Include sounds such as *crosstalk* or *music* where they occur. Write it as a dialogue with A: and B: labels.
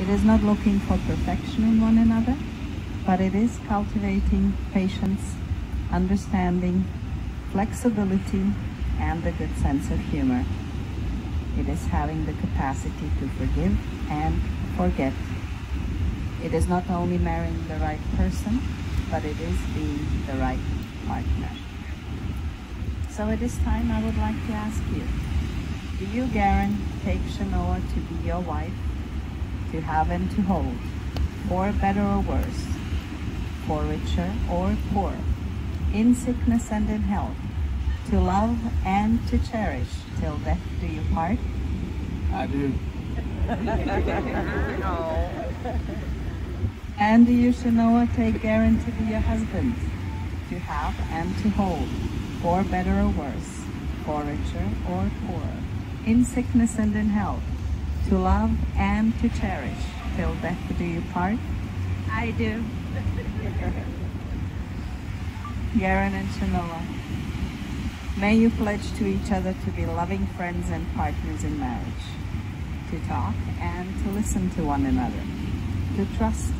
A: It is not looking for perfection in one another, but it is cultivating patience, understanding, flexibility, and a good sense of humor. It is having the capacity to forgive and forget. It is not only marrying the right person, but it is being the right partner. So at this time, I would like to ask you, do you, Garen, take Shanoa to be your wife, to have and to hold, for better or worse, for richer or poor, in sickness and in health, to love and to cherish till death do you part?
B: I do. *laughs*
A: And you, Shanoa, take guarantee to your husband, to have and to hold, for better or worse, for richer or poorer, in sickness and in health, to love and to cherish, till death do you part?
C: I do. *laughs*
A: Garen and Shanoa, may you pledge to each other to be loving friends and partners in marriage, to talk and to listen to one another, to trust